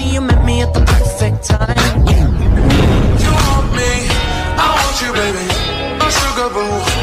you met me at the perfect time. You want me, I want you, baby. My sugar boo,